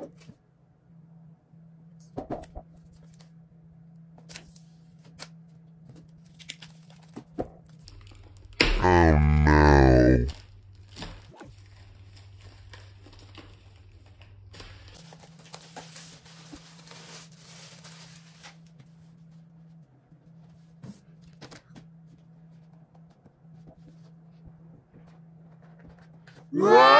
Oh. Whoa!